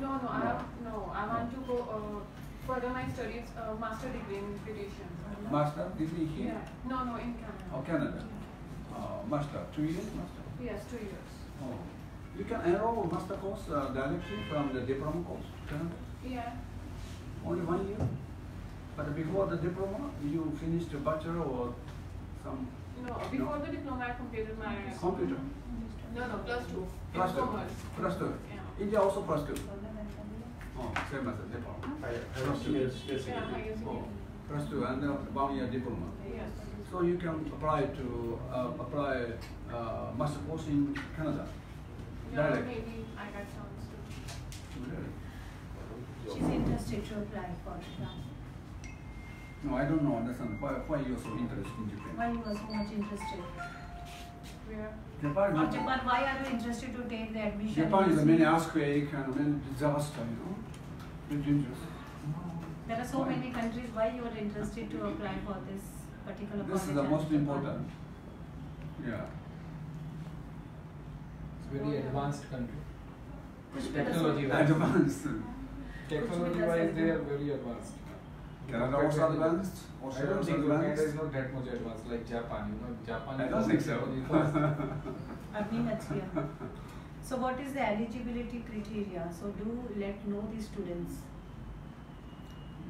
No, no, I have no. I want to go uh, further my studies, uh, master degree in beautician. Master degree here? Yeah. No, no, in Canada. Oh, Canada. Uh, master, two years master? Yes, two years. Oh. You can enroll master course uh, directly from the diploma course, Canada? Yeah. Only one year? But before the diploma, you finished a bachelor or some No, before the diploma, I completed my computer? No, no, plus two. Two. commerce. Plus two. Yeah. India also plus two. Oh, same as the diploma. Plus two. Yes, yes, Yeah, Oh, secondary. plus two and one year diploma. Yes. So you can apply to uh, apply uh, master course in Canada. Yeah, Direct. maybe I got chance to. Really? She's interested to apply for Japan. No, I don't know. Understand why why you're so interested in Japan? Why you are so much interested? Where? Japan, Or Japan, why are you interested to take the admission? Japan is a in many this- earthquake and many disaster. You know, very dangerous. There are so many countries, why you are interested to apply for this particular This is the most Japan? important. Yeah. It's very oh, advanced country. Which Technology wise. Advanced. Technology wise, they are very advanced. Canada also advanced. I don't also think so. Canada is advanced. not that much advanced like Japan. You know, Japan. I don't think so. Abhi Machhiya. So what is the eligibility criteria? So do let know the students.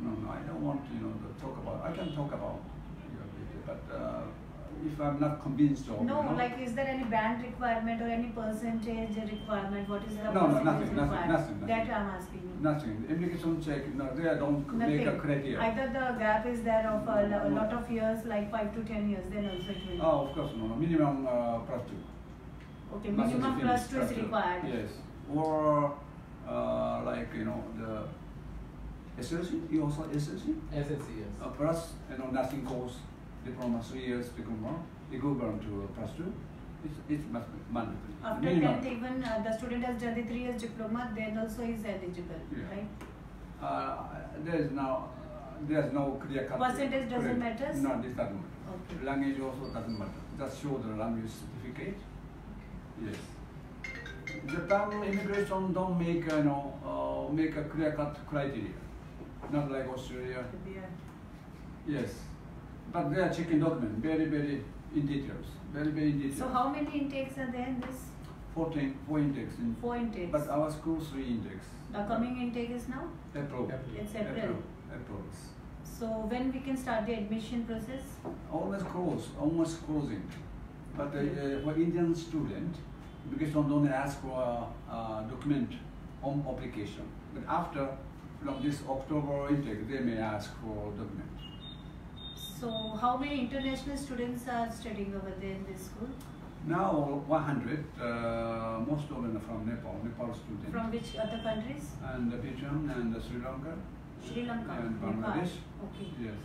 No, no, I don't want you know to talk about. I can talk about your video, but uh, if I'm not convinced of No, you know, like is there any band requirement or any percentage requirement? What is the No, no, percentage nothing, nothing, nothing, nothing. That I'm asking you. nothing. The Immigration check, no, they don't Nothing. make a criteria. Either the gap is there of a, lo- a lot of years, like five to ten years, then also it will. Oh, of course, no, no. Minimum uh, plus two. Okay, Must minimum be plus two is required. Yes, or uh, like you know the SLC. You also SLC. SSC, yes. Uh, plus you know nursing course diploma three years diploma equivalent to uh, plus two. It's it must be mandatory. After Minimum. tenth, even uh, the student has done the three years diploma, then also is eligible, Yeah. right? Uh, there is now there is no clear cut. Percentage doesn't matter? No, this doesn't matter. Okay. Language also doesn't matter. Just show the language certificate. Yes. Japan immigration don't make you know uh, make a clear cut criteria. Not like Australia. Yes. But they are checking document very very in details. Very very in details. So how many intakes are there in this? 14 four intakes in. Four intakes. But our school three intakes. The coming intake is now? April. April. It's April. April. April. So when we can start the admission process? almost close, almost closing. But uh, uh, for Indian student, because they don't ask for a, a document on application. But after, from this October intake, they may ask for document. So how many international students are studying over there in this school? Now 100, uh, most of them are from Nepal, Nepal students. From which other countries? And the Bhutan and Sri Lanka. Sri Lanka, And Nepal. Bangladesh. Okay. Yes.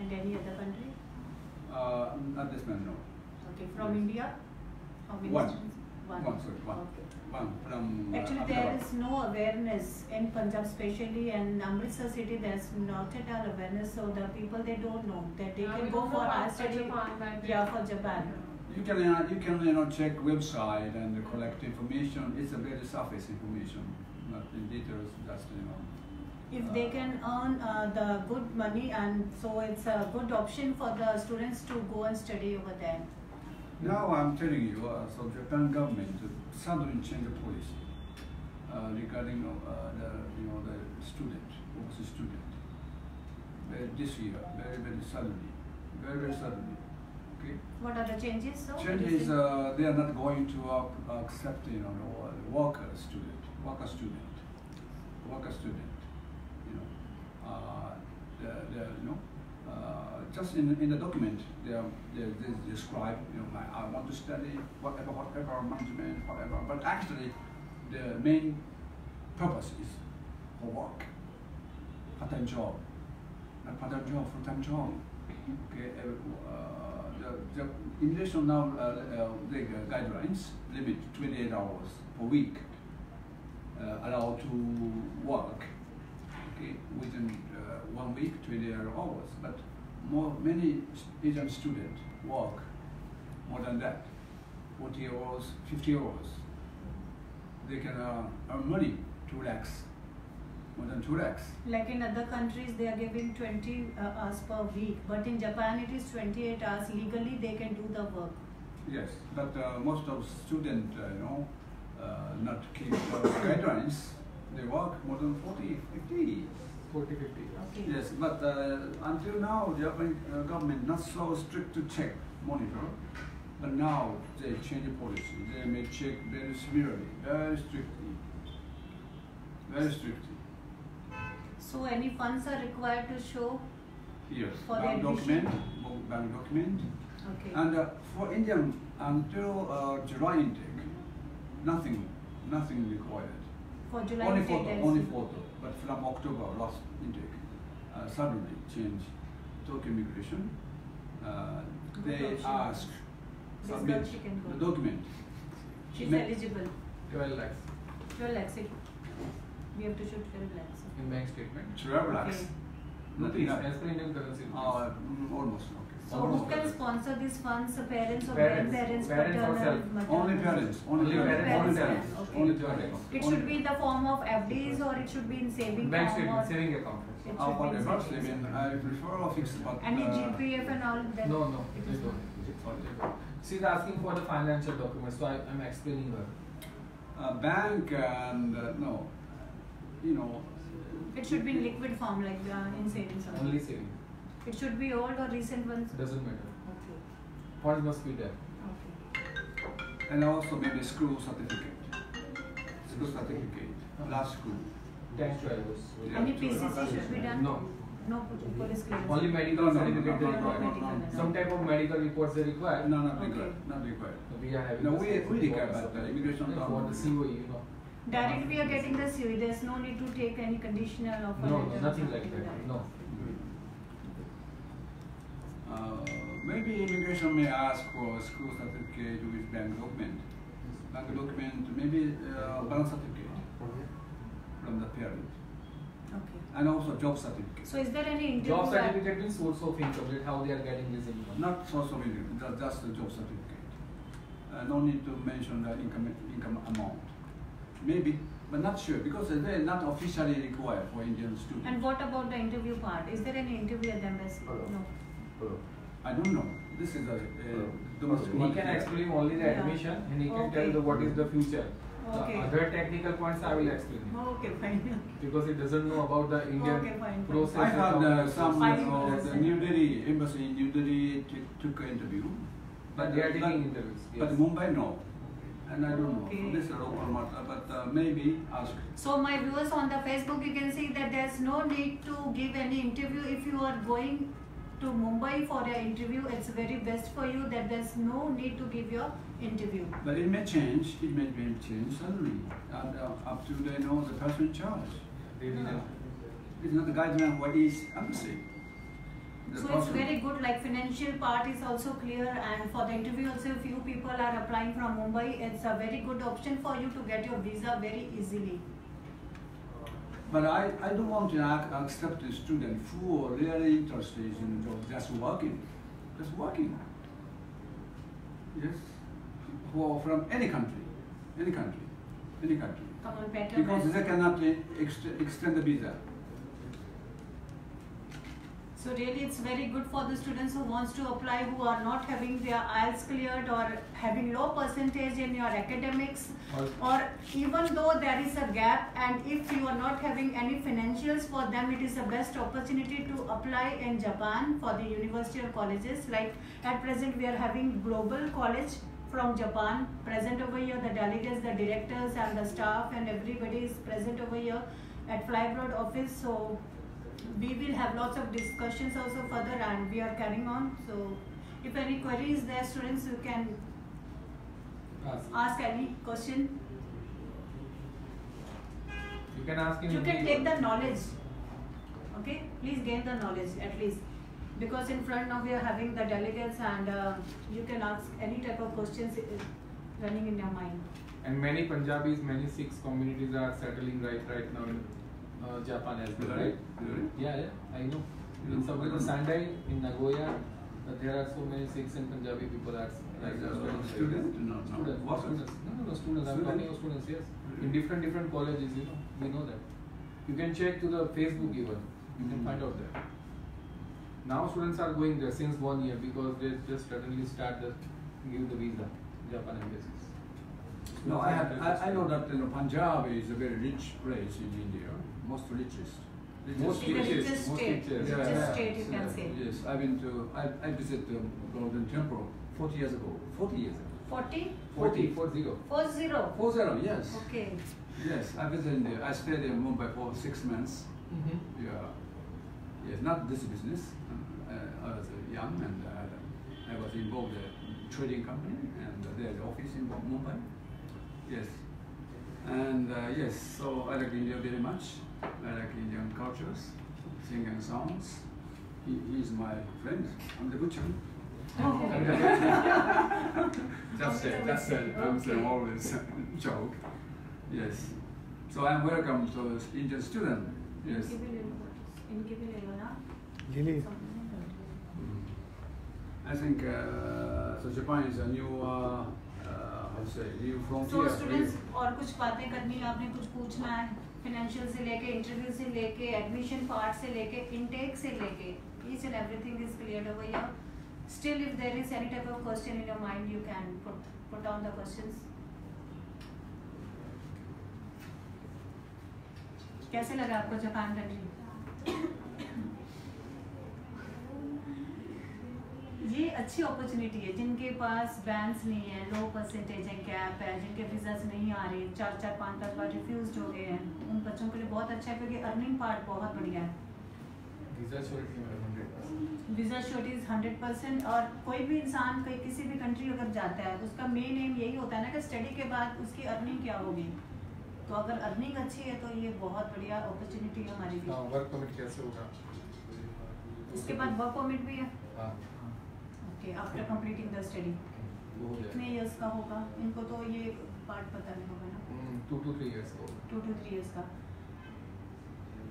And any other country? Uh, not this man, no. Okay. From Yes. India? How many One. students? One. One, sorry, one. Okay. One from uh, Actually, there is no awareness in Punjab, especially and Amritsar city. There's not at all awareness, so the people they don't know that they Yeah, can go for know higher about study. Japan, Yeah, for Japan. You can uh, you can you know check website and collect information. It's a very surface information, not in details. Just you know. If they uh, can earn uh, the good money, and so it's a good option for the students to go and study over there. Now I'm telling you, uh, so Japan government suddenly changed the policy uh, regarding uh, the you know the student, overseas student. Very, this year, very very suddenly, very very suddenly. Okay. What are the changes? So Change What is is it? uh, they are not going to uh, accept you know worker student, worker student, worker student. You know, uh, the, the, you know, uh, just in, in the document they they, they describe you know I want to study whatever whatever management whatever, but actually the main purpose is for work, part-time job, not part-time job, full-time job. Okay, uh, the, the immigration now uh, uh, the guidelines limit 28 hours per week uh, allowed to work okay, within uh, one week, 28 hours. But more many Asian students work more than that, 40 hours, 50 hours. they can uh, earn money, two lakhs, more than two lakhs. Like in other countries, they are giving 20 uh, hours per week, but in Japan it is 28 hours. Legally, they can do the work. Yes, but uh, most of students, uh, you know, uh, not keep uh, guidelines, they work more than 40, 50. 40 50. Okay. Yes, but uh, until now, the Japanese uh, government not so strict to check, monitor. But now they change the policy. They may check very severely, very strictly, very strictly. So any funds are required to show. Yes, For the bank document, bank document, Okay. and uh, for Indian until uh, July intake, nothing, nothing required. for July only intake, photo, there is- only photo. But from October last intake, uh, suddenly changed Tokyo immigration. Uh, they option. ask This submit girl, she can the go. document. She's Ma- eligible. 12 lakhs 12 lakhs. We have to show 12 lakhs. in bank statement. Twelve lakhs. Okay. Nothing. Rupees, as per Indian currency. Uh, mm, almost okay. So Almost who can sponsor these funds? Parents or Parents. grandparents, Parents paternal, maternal? Only parents. Only, Only parents. parents, Only only parents. parents. Only Okay. parents. It should be in the form of FDs or it should be in saving bank form statement, saving account. it Uh, should be in whatever. I savings mean. I prefer a fixed, but Any uh, GPF and all that? No, no, it don't. not. It's all they don't. She's asking for the financial documents, so I, I'm explaining her. uh, bank and uh, no, you know. It should be in liquid form like the, in savings account. Only saving. It should be old or recent ones? Doesn't matter. Okay. Funds must be there. Okay. And also maybe school certificate. School hmm. certificate. Hmm. Last school. 10, 12. Yeah. Any PCC should be done? No. No police mm-hmm. clearance? Only medical No, no, no, certificate no, no, no, no, no. Some type of medical reports they require. No, not Okay. required. Not required. We are having No, we- certificate we require, for but, the- uh, immigration for don't- the COE, you know. Direct we are getting the COE, there's no need to take any conditional of No, no, nothing like that. No. Uh, maybe immigration may ask for a school certificate with bank document. Bank document, maybe uh, bank certificate from the parent. Okay. And also job certificate. So is there any interview? Job certificate means source of income, that how they are getting this income. Not source of income, ju- just the job certificate. Uh, no need to mention the income, income amount. Maybe, but not sure because they are not officially required for Indian students. And what about the interview part? Is there any interview at the embassy? Hello. No. I don't know. This is a, a domestic. He can explain only the Yeah. admission and he can Okay. tell the what is the future. Okay. The other technical points I will explain him. Okay, fine. because he doesn't know about the Indian Okay, fine, fine. process. I and had uh, some Fine, uh, the. New Delhi embassy in New Delhi t- took an interview. But they are taking interviews. But. Mumbai no, and I don't Okay. know. This is a local matter, but uh, maybe ask. So my viewers on the Facebook, you can see that there's no need to give any interview if you are going to Mumbai for an interview. It's very best for you that there's no need to give your interview. But it may change. It may, may change suddenly, and uh, up to they know the person in charge. They didn't. It's not the guideline what is embassy. So it's very good, like financial part is also clear and for the interview also few people are applying from Mumbai, it's a very good option for you to get your visa very easily. But I, I don't want to ac- accept a student who are really interested in job, just working, just working. Yes, who are from any country, any country, any country. Come on, pattern. Because they cannot eh, ext- extend the visa. So really it's very good for the students who wants to apply who are not having their IELTS cleared or having low percentage in your academics. Or- or even though there is a gap and if you are not having any financials for them it is the best opportunity to apply in Japan for the university or colleges. Like at present we are having global college from Japan present over here. The delegates the directors and the staff and everybody is present over here at Fly Abroad office. So we will have lots of discussions also further and we are carrying on. So if any queries there students you can Ask. ask any question. You can ask you can take the knowledge. Okay? Please gain the knowledge at least. Because in front now we are having the delegates and uh, you can ask any type of questions uh, running in your mind. And many Punjabis, many Sikhs communities are settling right right now in uh, Japan as well, right? Yeah, yeah, I know. In Yeah, some I of the don't know. Sendai, in Nagoya, uh, there are so many Sikhs and Punjabi people are As a Students. student? No, no. Students. Workers. Students. No, no, no, students. I'm talking of students, yes. In different different colleges, you know, we know that. You can check to the Facebook even. You can Mm. find out there. Now students are going there since one year because they just suddenly start the give the visa, Japan embassies. No, I, have, I, I know that you know, Punjab is a very rich place in India, most richest. Most It's the richest, richest most state. richest. Yeah, yeah. state you can say. Yes, I've been to, I, I visited the Golden Temple 40 years ago. 40 years ago. 40? 40, 40. 40. 40, yes. Okay. Yes, I visited India. I stayed in Mumbai for six months. Mm-hmm. Yeah. Yes, not this business. Uh, I was uh, young and uh, I was involved in a trading company and there's an office in Mumbai. Yes. And uh, yes, so I like India very much I like Indian cultures, singing songs. He, he is my friend. I'm the butcher. Just say, just say, I'm saying always joke. Yes. So I'm welcome to Indian student. Yes. इनके भी ले लो इनके भी ले लो ना Lily. I think uh, so. Japan is a new, uh, uh, how to say, new So frontier. students और कुछ बातें करनी है आपने कुछ पूछना है फाइनेंशियल से लेके इंटरव्यू से लेके एडमिशन पार्ट से लेके इनटेक से लेके, each and everything is cleared over here. Still, if there is any type of question in your mind, you can put put down the questions. कैसे लगा आपको जापान कंट्री ये अच्छी अपॉर्चुनिटी है, जिनके पास बैंस नहीं है लो परसेंटेज है कैप है, जिनके विजाज नहीं आ रहे चार चार पाँच पाँच बार रिफ्यूज हो गए हैं। उन बच्चों के लिए बहुत अच्छा है क्योंकि अर्निंग पार्ट बहुत बढ़िया है। Visa surety is hundred percent और कोई भी इंसान कहीं किसी भी कंट्री अगर जाता है उसका मेन एम यही होता है ना कि स्टडी के बाद उसकी अर्निंग क्या होगी। तो अगर अर्निंग अच्छी है तो ये बहुत बढ़िया अपॉर्चुनिटी है हमारी हाँ लिए वर्क परमिट कैसे होगा? इसके बाद वर्क परमिट भी है। हाँ। Okay after completing the study कितने इयर्स का होगा? इनको तो ये पार्ट पता नहीं होगा ना। टू टू थ्री इयर्स का टू टू थ्री इयर्स का।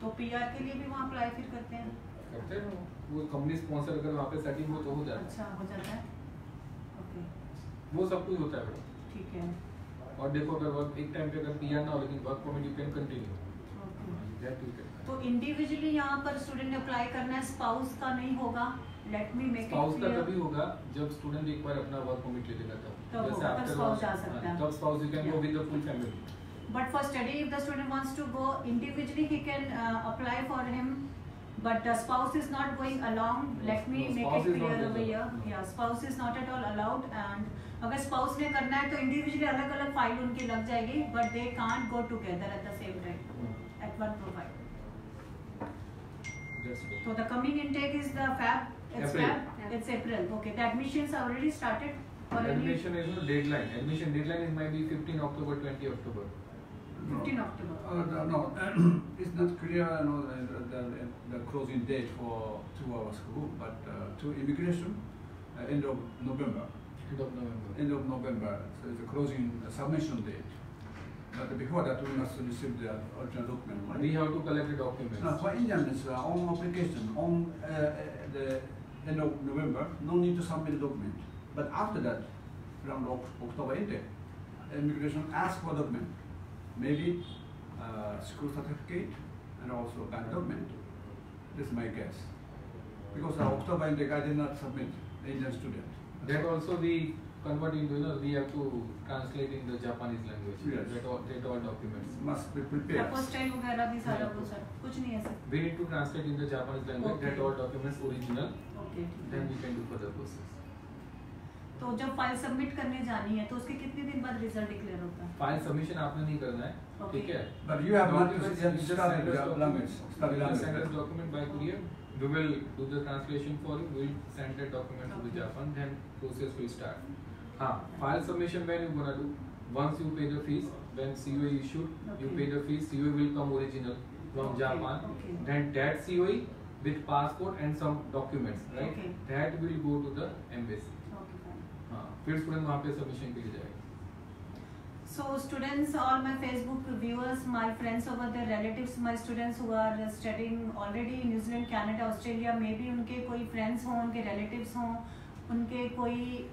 तो पीआर के लिए भी वहाँ अप्लाई फिर करते हैं? करते हैं वो। कंपनी स्पॉन्सर अगर वहाँ पे सेटिंग हो तो हो जाता अच्छा हो जाता है। ओके वो सब कुछ होता है ठीक है। और देखो अगर वर्क एक टाइम पे अगर पीआर ना हो लेकिन work permit you can continue तो इंडिविजुअली यहाँ पर स्टूडेंट ने अप्लाई करना है स्पाउस का नहीं होगा? लेट मी मेक स्पाउस का तभी होगा जब स्टूडेंट एक बार अपना वर्क परमिट ले लेगा तब। spouse work- जा सकता है। हाँ, तब spouse you can go with the full family But for study, if the student wants to go individually, he can uh, apply for him. But the spouse is not going along. Let me No, make spouse it is not clear over allowed. here. Yeah, spouse is not at all allowed. And अगर spouse ने करना है तो individually अलग अलग file उनकी लग जाएगी. But they can't go together at the same time at one profile. That's it. So the coming intake is the Fab. It's April. Fab. It's April. Okay. The admissions are already started. For any Admission is no deadline. Admission deadline is might be 15 October, 20 October. 15 October. Uh, no, it's not clear, you know, the, the, the closing date for to our school, but uh, to immigration, uh, end of November. End of November. End of November, so it's a closing uh, submission date. But before that, we must receive the original document. right? We have to collect the documents. No, for Indians, uh, on application, on uh, uh, the end of November, no need to submit the document. But after that, around October end, immigration ask for document Maybe uh, school certificate and also bank document. This is my guess. Because uh, October end, I did not submit the Indian student. That also we convert into, you know, we have to translate in the Japanese language. Yes. That all, that all documents. must be prepared. Apostille वगैरह भी सारा Yeah. वो sir कुछ नहीं है sir. We need to translate in the Japanese language. Okay. That all documents original. Okay. ठीक है. Then we can do further process. तो जब फ़ाइल सबमिट करने जानी है तो उसके कितने दिन बाद रिज़ल्ट डिक्लेयर होता है फ़ाइल सबमिशन आपने नहीं करना है ठीक है the language, study you just language. send us document by courier. We will do the translation for you. We will send that document okay. to the Japan. Then process will start. हाँ, file submission when you gonna do? Once you pay the fees, when COE issued, okay. you pay the fees. COE will come original from Okay, Japan. okay. Then that COE with passport and some documents, right? Okay. That will go to the embassy. हाँ, फिर student वहाँ पे submission के लिए जाएगा. So students, all my Facebook viewers, my friends over there, relatives, my students who are studying already in New Zealand, Canada, Australia, maybe उनके कोई friends हों, उनके relatives हों, उनके कोई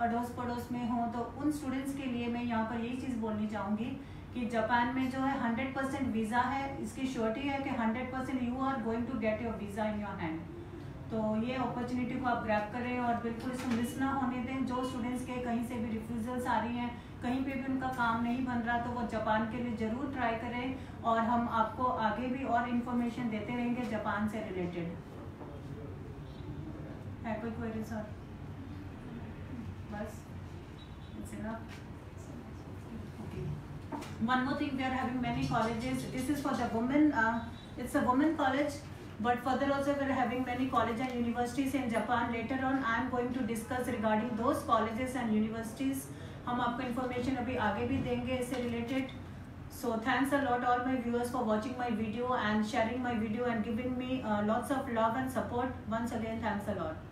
अड़ोस पड़ोस में हो तो उन स्टूडेंट्स के लिए मैं यहाँ पर यही चीज़ बोलनी चाहूँगी कि जापान में जो है हंड्रेड परसेंट वीज़ा है इसकी श्योरिटी है कि hundred percent you are going to get your visa in your hand तो ये अपॉर्चुनिटी को आप ग्रैप करें और बिल्कुल इसको मिस ना होने दें जो स्टूडेंट्स के कहीं से भी रिफ्यूजल्स आ रही हैं कहीं पे भी उनका काम नहीं बन रहा तो वो जापान के लिए ज़रूर ट्राई करें और हम आपको आगे भी और इन्फॉर्मेशन देते रहेंगे जापान से रिलेटेड है कोई क्वेरी सर बस. One more thing, we are having many colleges. This is for the women. Uh, it's a women college, but further also we are having many colleges and universities in Japan. Later on, I am going to discuss regarding those colleges and universities. हम आपको information अभी आगे भी देंगे इससे related. So thanks a lot all my viewers for watching my video and sharing my video and giving me uh, lots of love and support. Once again, thanks a lot.